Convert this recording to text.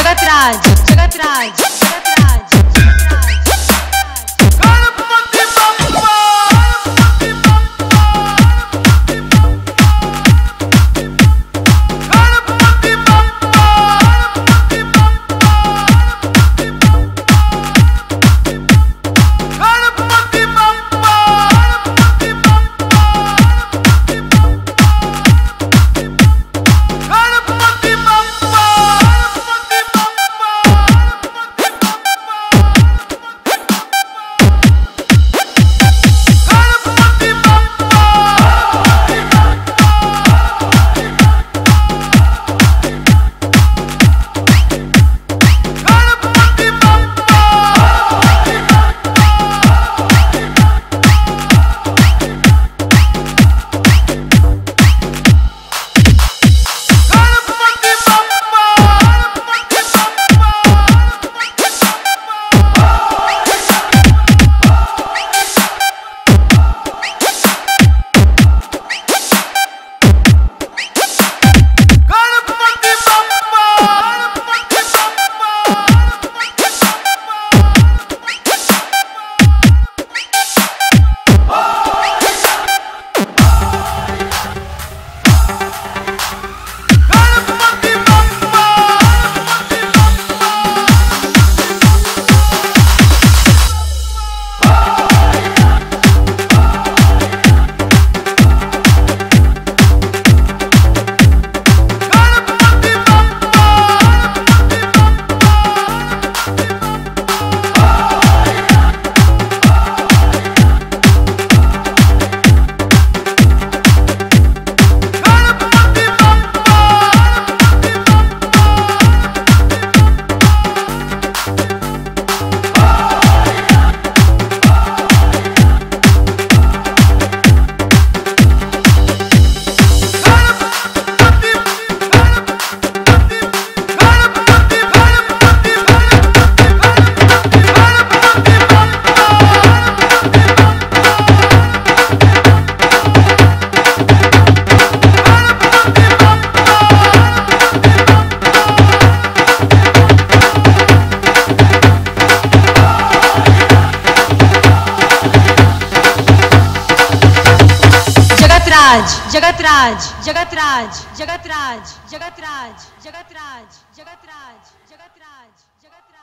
chega atrás, chega atrás. Jagatraj Jagatraj Jagatraj Jagatraj Jagatraj Jagatraj Jagatraj Jagatraj Jagatraj Jagatraj